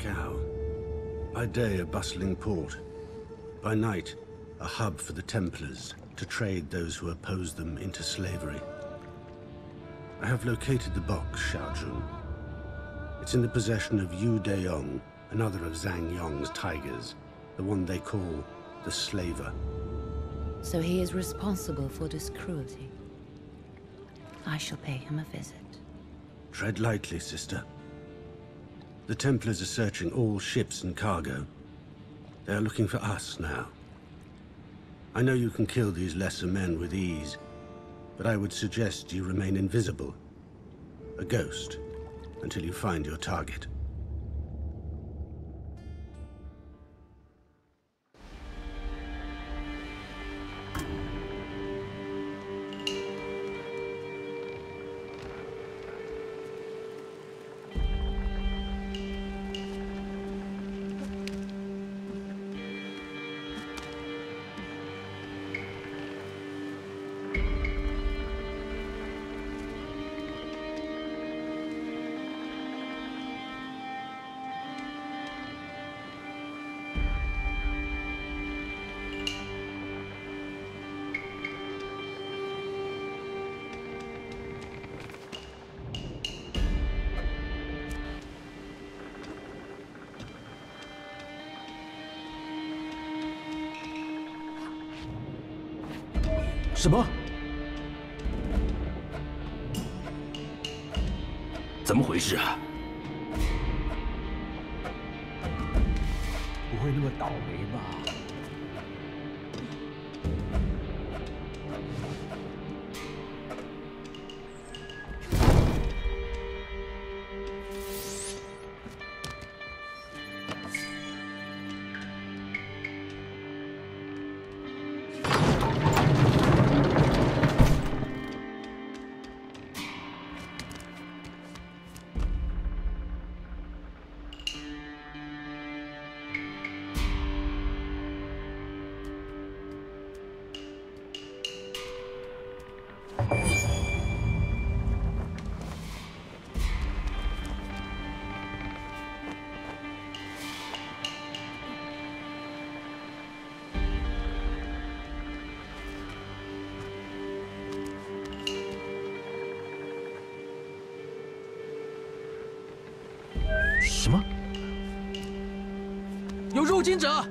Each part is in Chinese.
Macau. By day, a bustling port. By night, a hub for the Templars to trade those who oppose them into slavery. I have located the box, Xiaojun. It's in the possession of Yu Deyong, another of Zhang Yong's tigers, the one they call the Slaver. So he is responsible for this cruelty. I shall pay him a visit. Tread lightly, sister. The Templars are searching all ships and cargo. They are looking for us now. I know you can kill these lesser men with ease, but I would suggest you remain invisible. A ghost, until you find your target. 什么？怎么回事啊？不会那么倒霉吧？行者！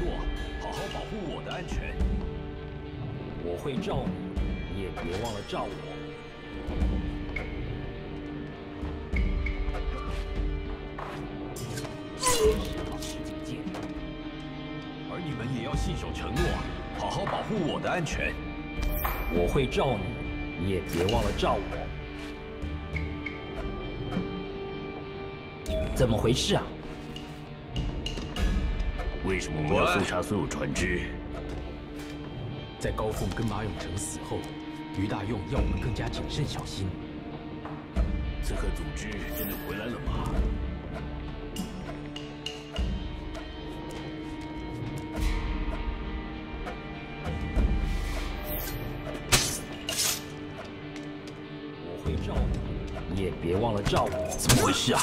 诺，好好保护我的安全。我会罩你，你也别忘了罩我。而你们也要信守承诺，好好保护我的安全。我会罩你，你也别忘了罩我。怎么回事啊？为什么我们要搜查所有船只？在高凤跟马永成死后，于大用要我们更加谨慎小心。刺客组织真的回来了吗？我会罩你，你也别忘了罩我。怎么回事啊？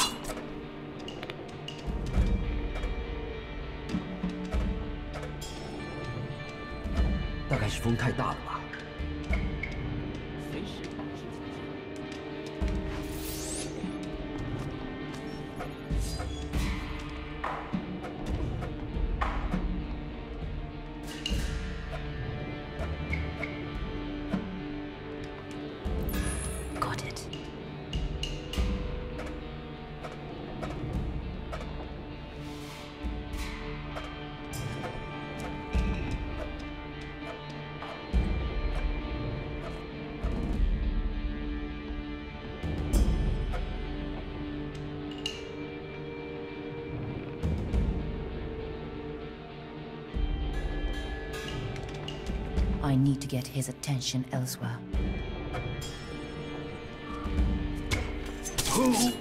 I need to get his attention elsewhere. Who?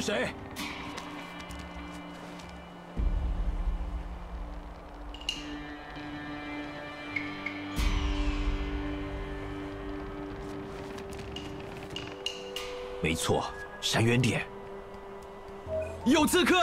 是谁？没错，闪远点！有刺客！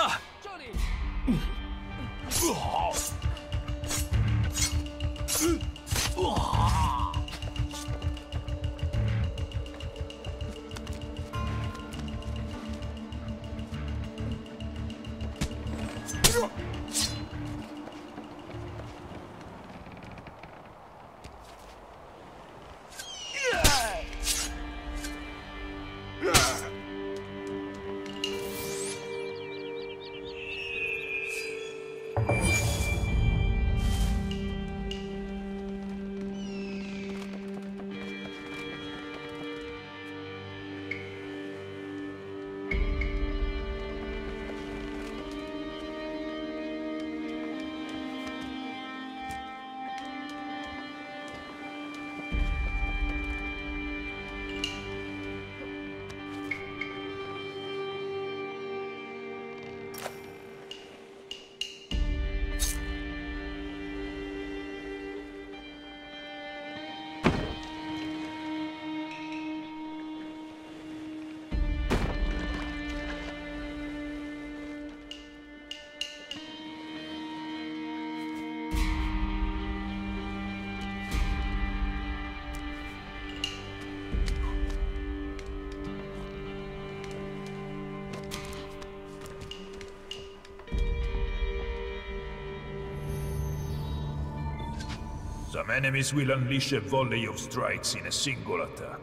Some enemies will unleash a volley of strikes in a single attack.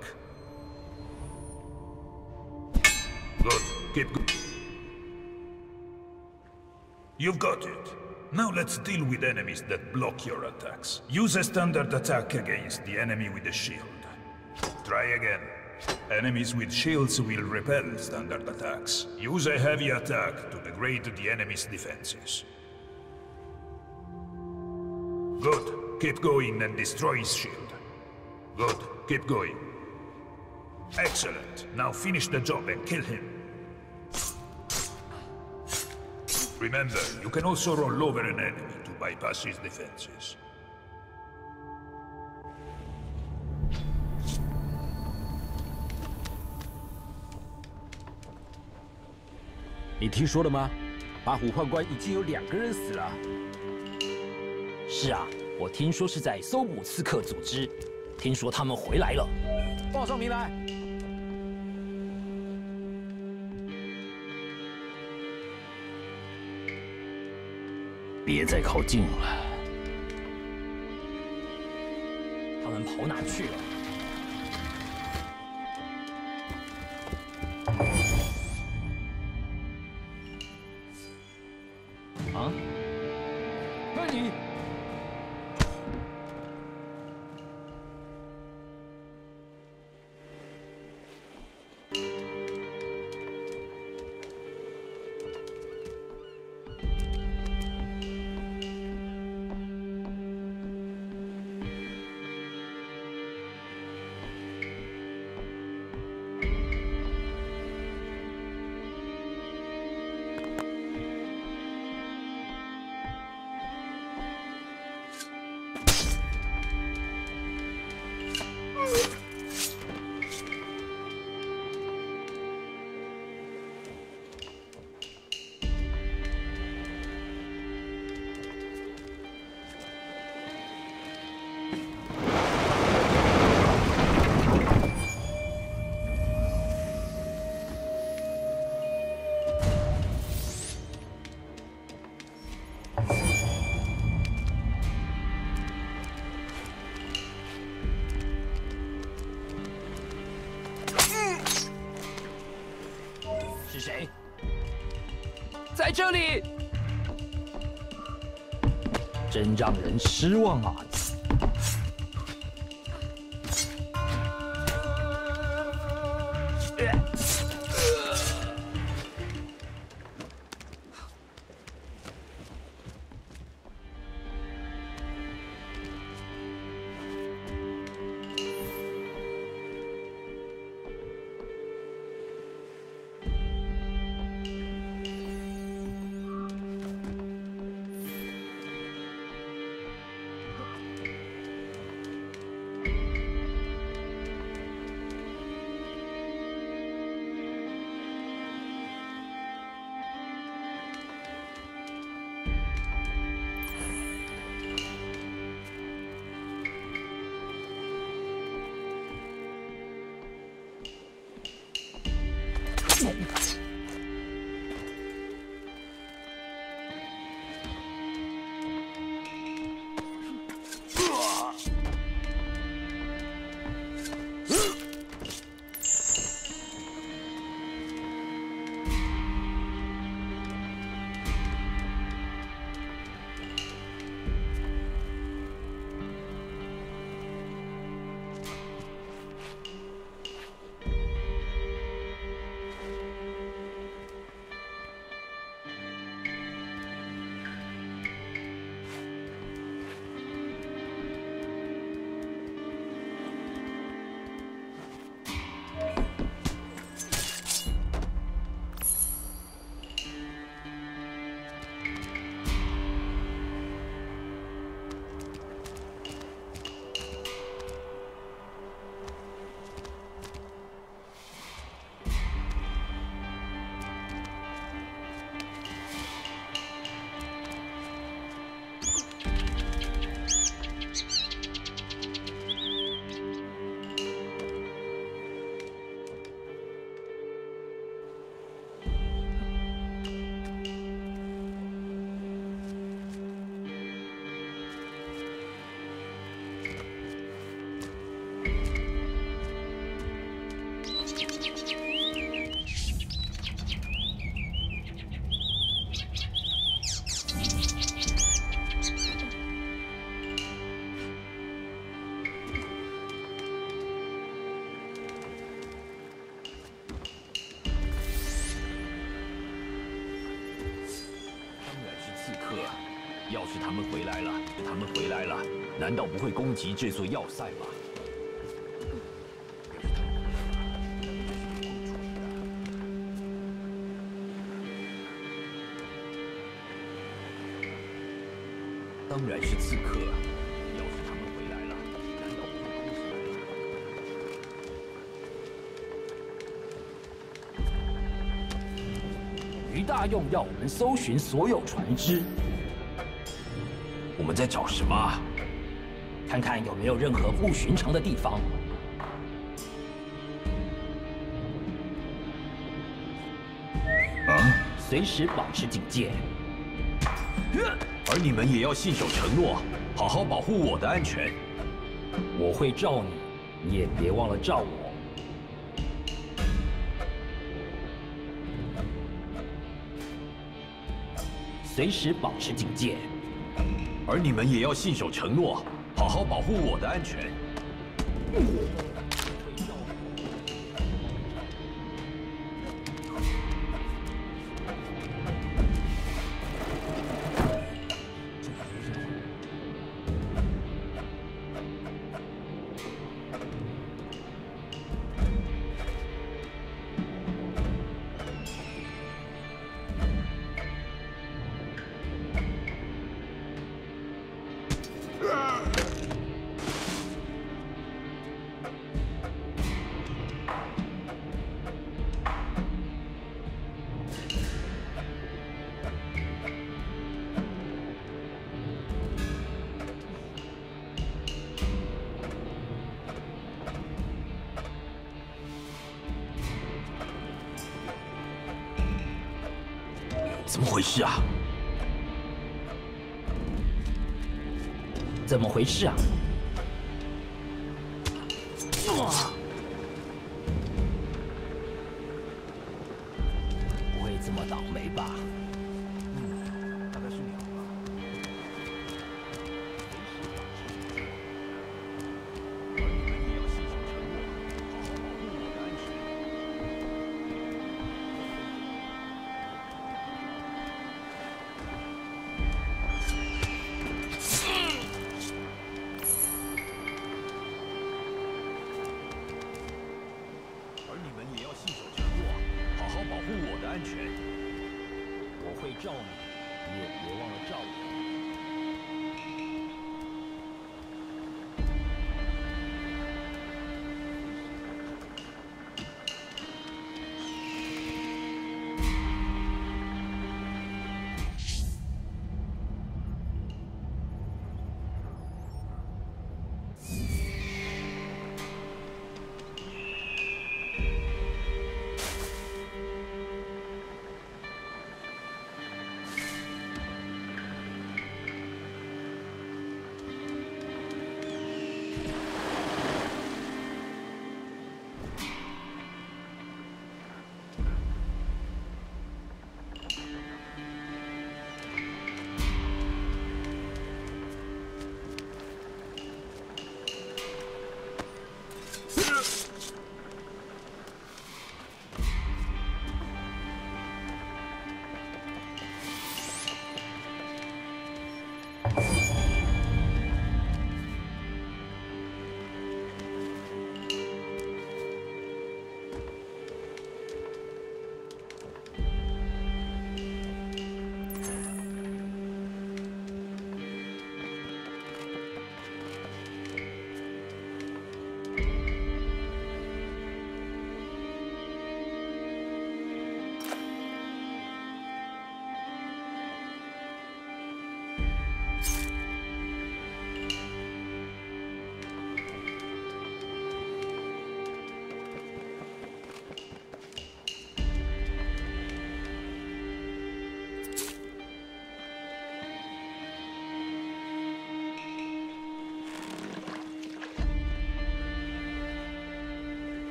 Good. Keep going. You've got it. Now let's deal with enemies that block your attacks. Use a standard attack against the enemy with a shield. Try again. Enemies with shields will repel standard attacks. Use a heavy attack to degrade the enemy's defenses. Good. Keep going and destroy his shield. Good. Keep going. Excellent. Now finish the job and kill him. Remember, you can also roll over an enemy to bypass his defenses. 你听说了吗？八虎宦官已经有两个人死了。是啊， 我听说是在搜捕刺客组织，听说他们回来了。报上名来。别再靠近了。他们跑哪去了？很失望啊！们回来了，他们回来了，难道不会攻击这座要塞吗？当然是刺客。要是他们回来了，难道不会攻击来了？于大用要我们搜寻所有船只，我们在找什么？看看有没有任何不寻常的地方。啊？随时保持警戒。而你们也要信守承诺，好好保护我的安全。我会罩你，你也别忘了罩我。随时保持警戒。而你们也要信守承诺，好好保护我的安全。怎么回事啊？怎么回事啊？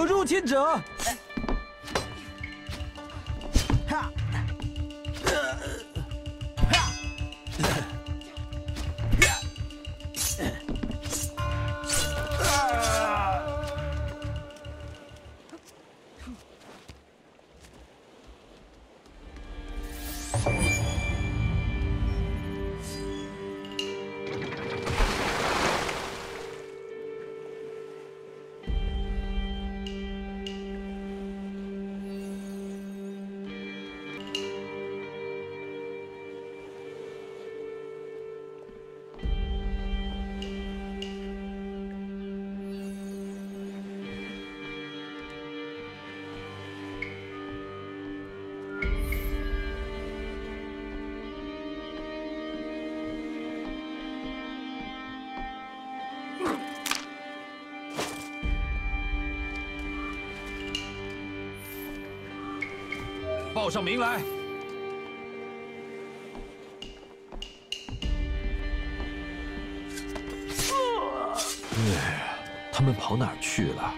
有入侵者！报上名来。哎，他们跑哪儿去了？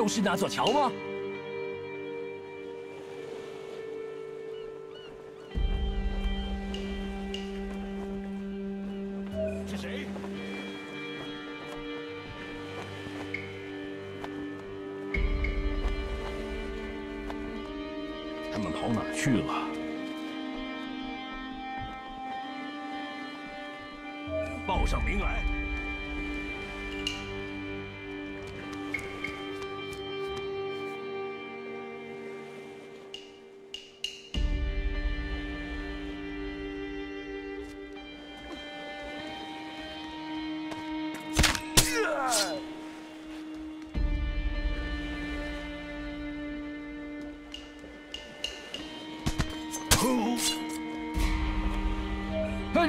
就是那座桥吗？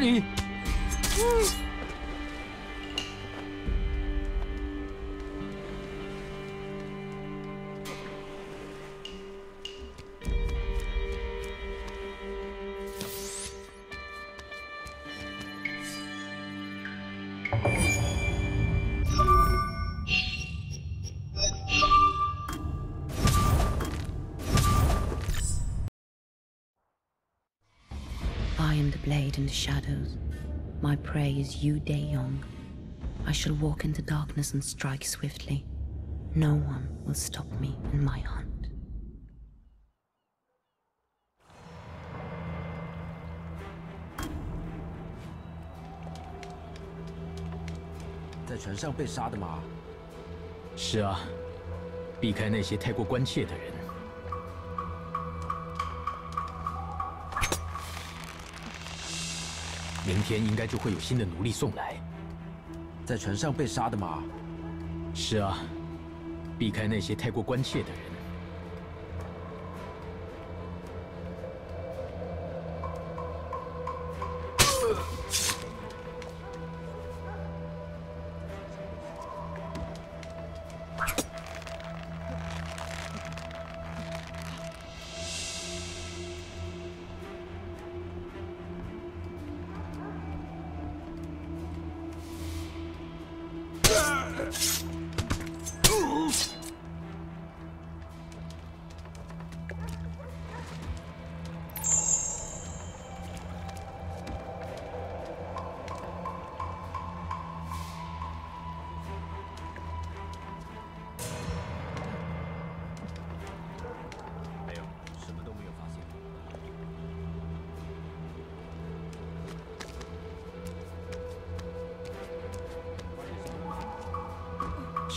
really? blade in the shadows. My prey is Yu Daeyong. I shall walk into darkness and strike swiftly. No one will stop me in my hunt. 在船上被杀的吗？是啊，避开那些太过关切的人。 明天应该就会有新的奴隶送来。在船上被杀的吗？是啊，避开那些太过关切的人。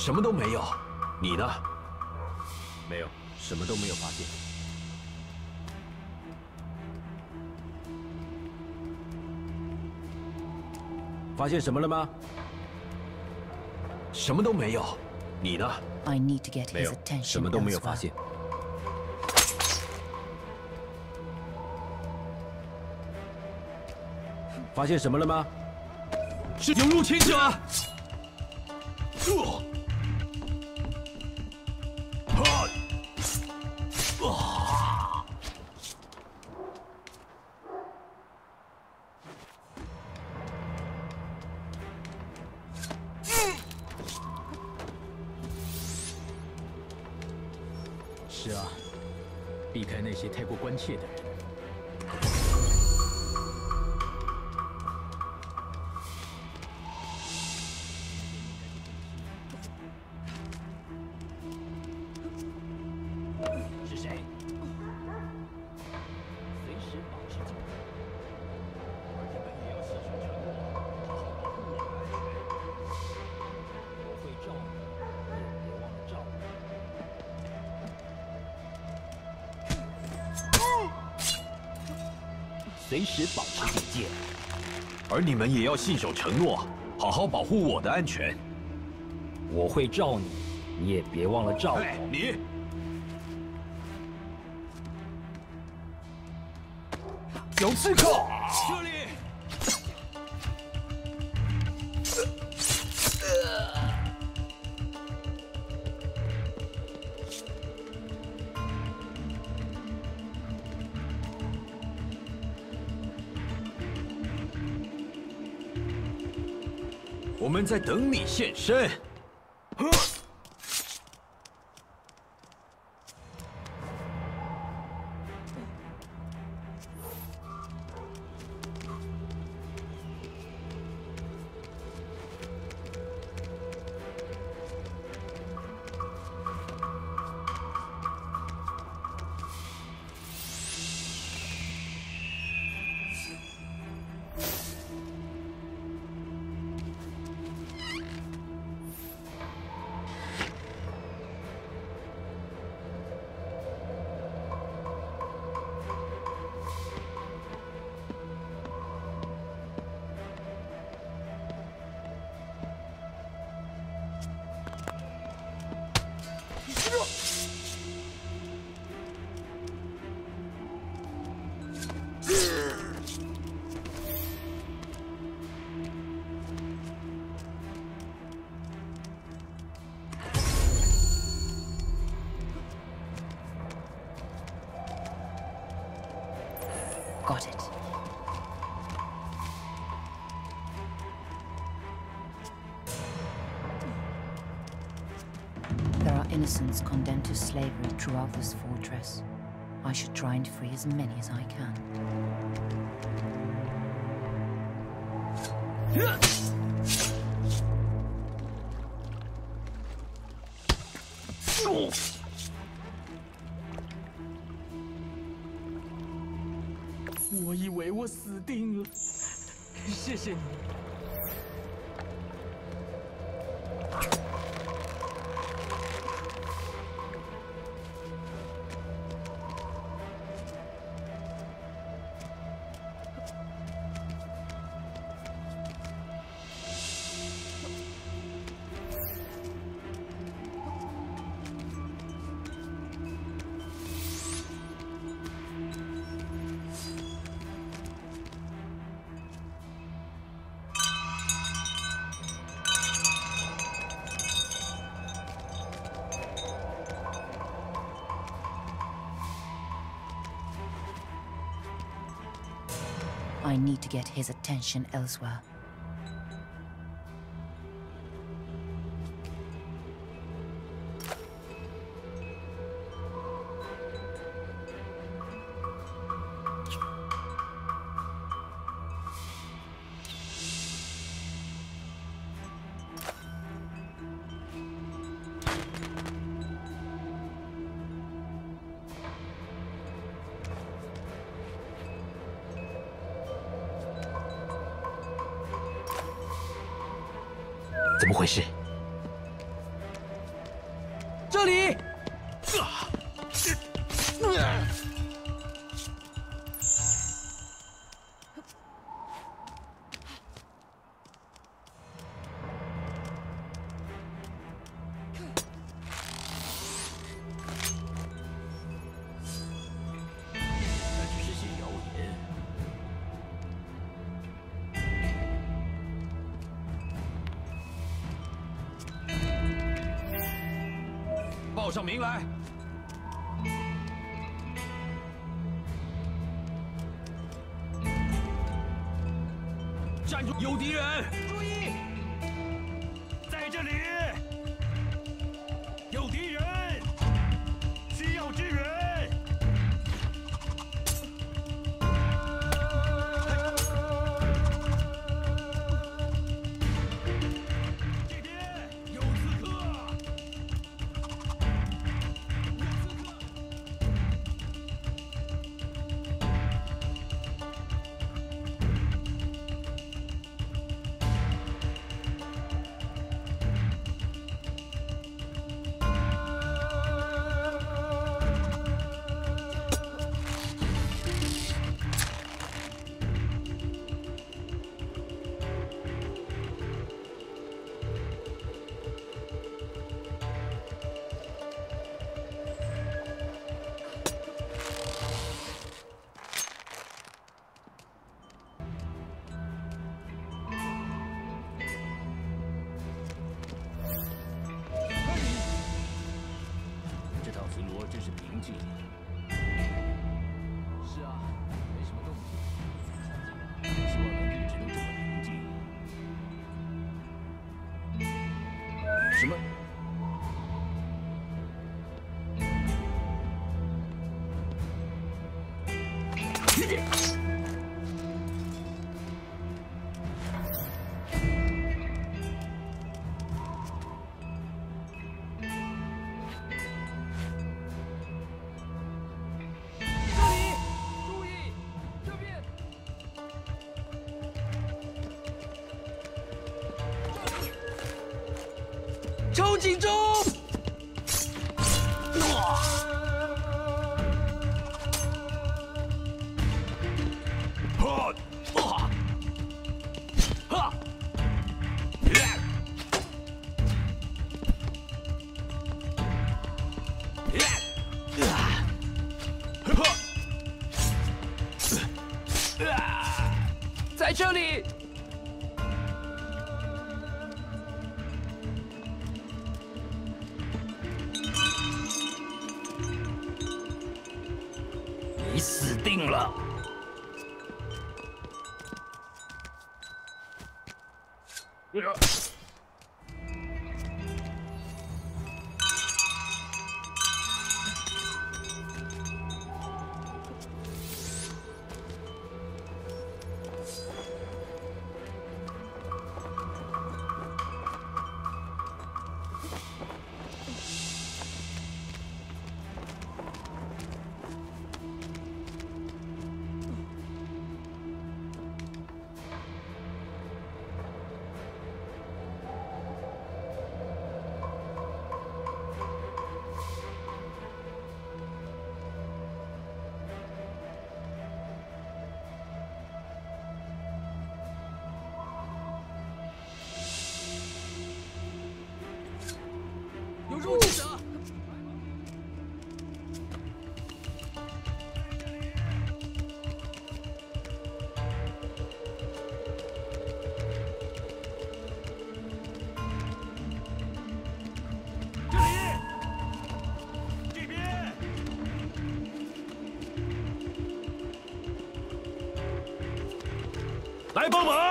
什么都没有。你呢？没有，什么都没有发现。发现什么了吗？什么都没有。你呢？没有，什么都没有发现。发现什么了吗？是有入侵者！随时保持警戒，而你们也要信守承诺，好好保护我的安全。我会罩你，你也别忘了罩我。你，有刺客！这里。在等你现身。innocents condemned to slavery throughout this fortress. I should try and free as many as I can. Oh! 我以为我死定了，谢谢你。 need to get his attention elsewhere. 怎么回事？进来。不紧张你死定了。来帮忙。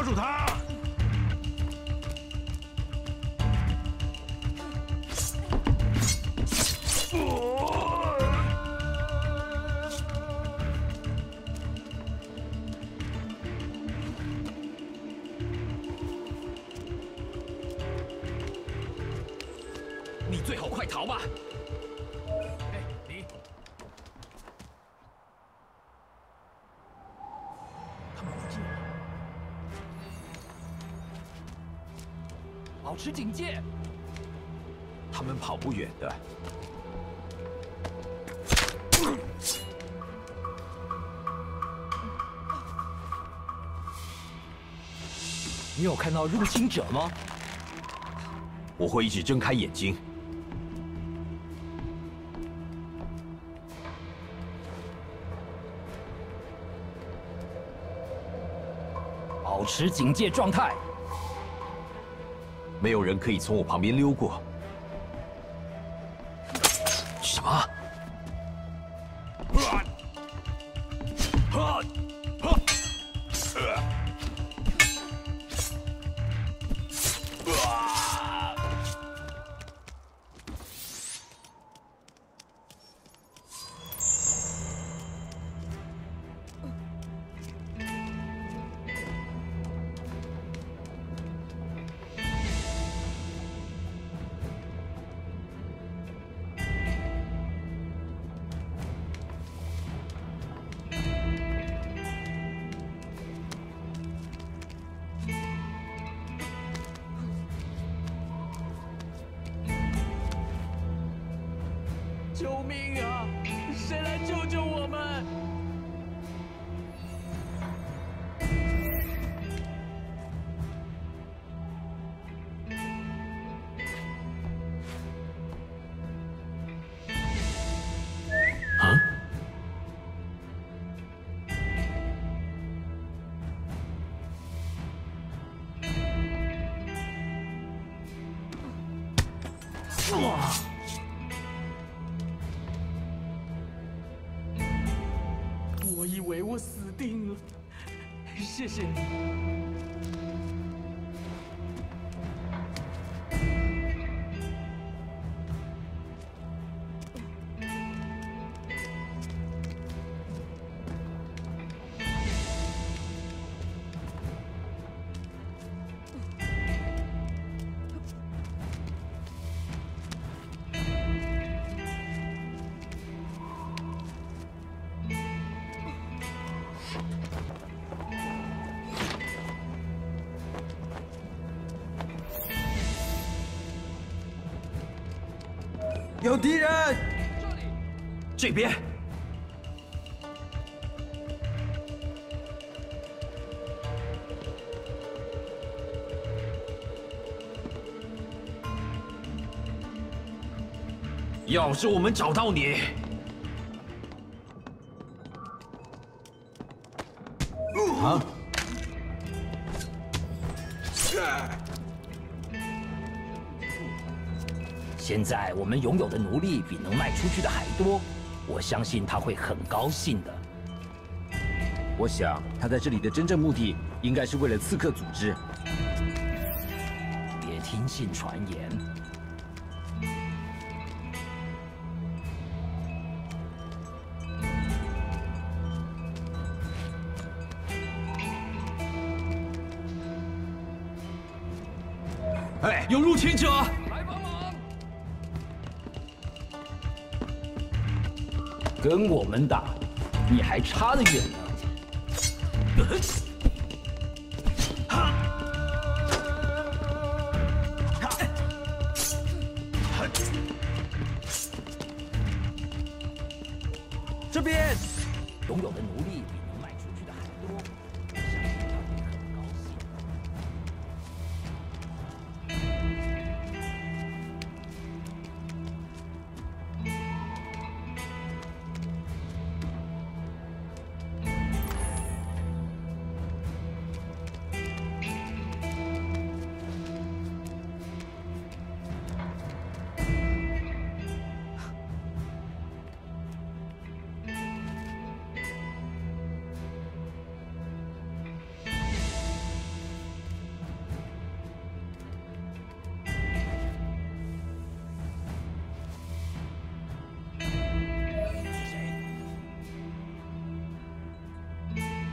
抓住他。持警戒。他们跑不远的。你有看到入侵者吗？我会一直睁开眼睛，保持警戒状态。没有人可以从我旁边溜过。me up. 谢谢你。有敌人！这，边。要是我们找到你，在我们拥有的奴隶比能卖出去的还多，我相信他会很高兴的。我想他在这里的真正目的，应该是为了刺客组织。别听信传言。跟我们打，你还差得远。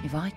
Иван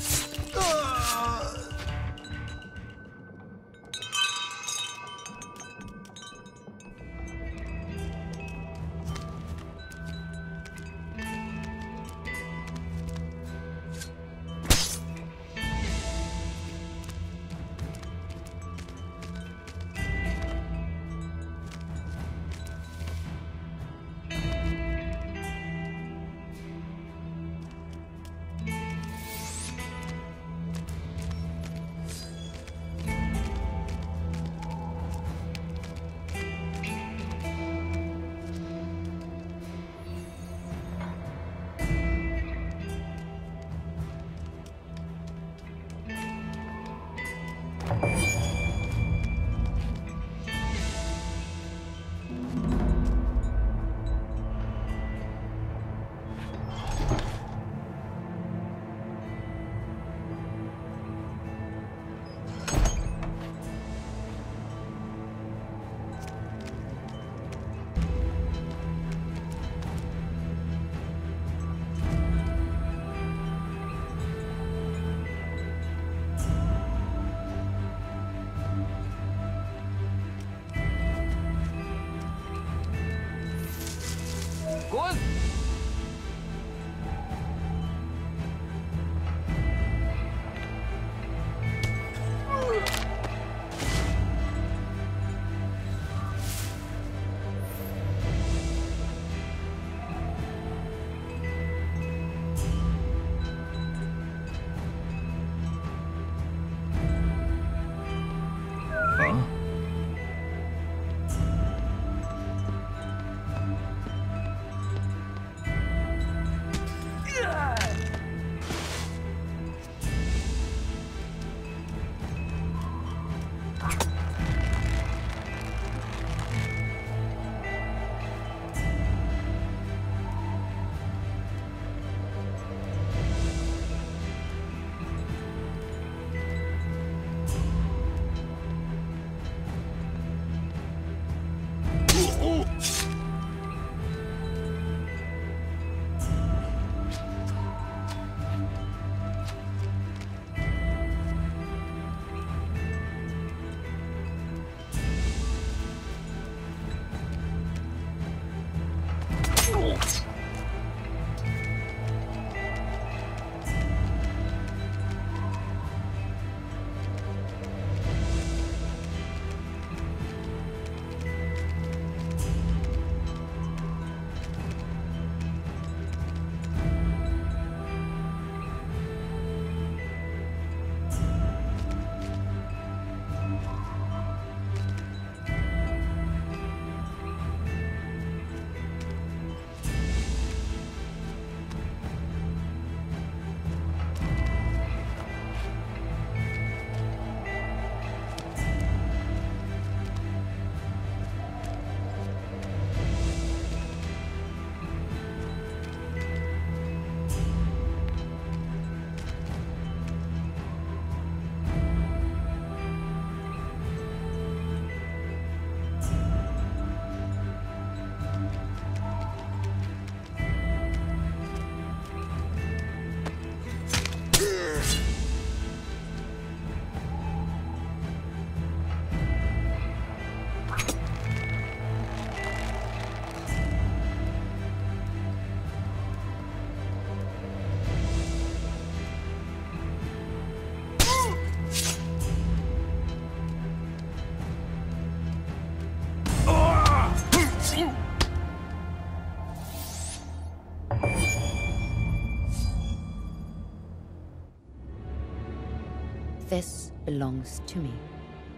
belongs to me.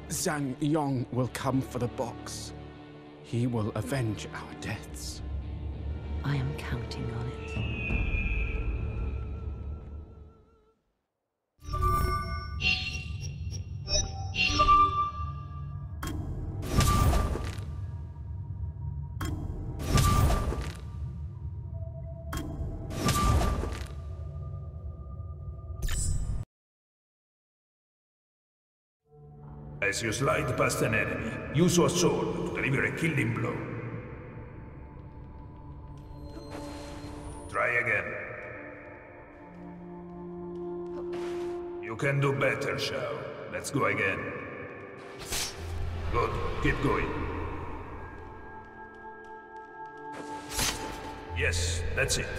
Zhang Yong will come for the box. He will avenge our deaths. I am counting on it. As you slide past an enemy, use your sword to deliver a killing blow. Try again. You can do better, Shao. Let's go again. Good. Keep going. Yes, that's it.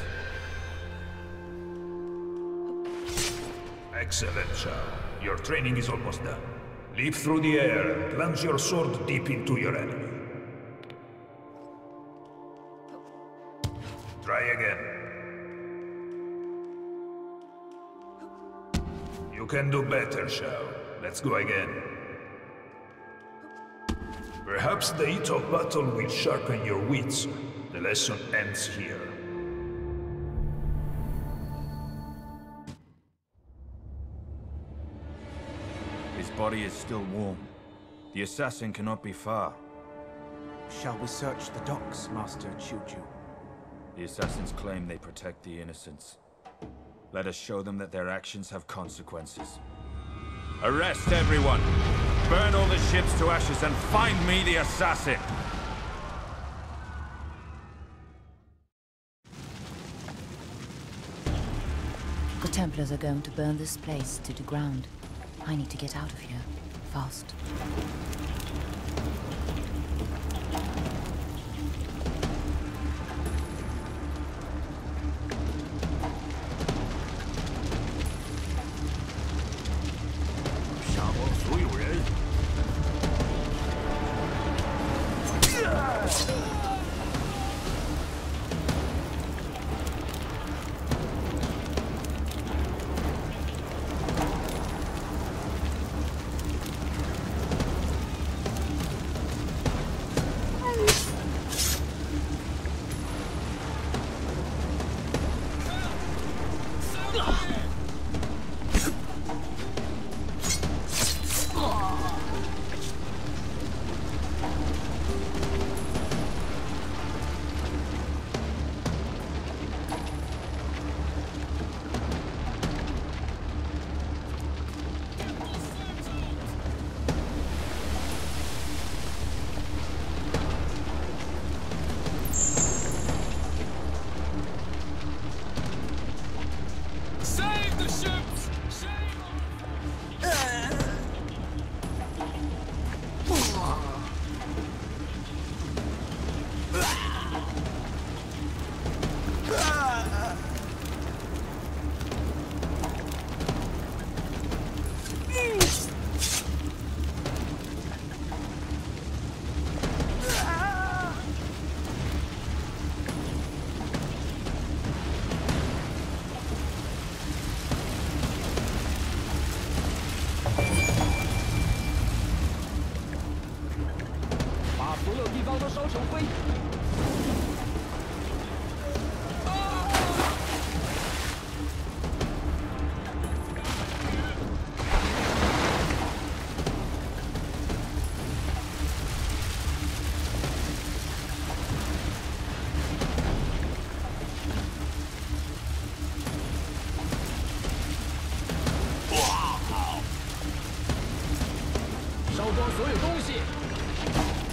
Excellent, Shao. Your training is almost done. Leap through the air and plunge your sword deep into your enemy. Try again. You can do better, Shao. Let's go again. Perhaps the heat of battle will sharpen your wits. The lesson ends here. Body is still warm. The assassin cannot be far. Shall we search the docks, Master Chuju? The assassins claim they protect the innocents. Let us show them that their actions have consequences. Arrest everyone! Burn all the ships to ashes and find me the assassin! The Templars are going to burn this place to the ground. I need to get out of here. Fast. 烧光所有东西。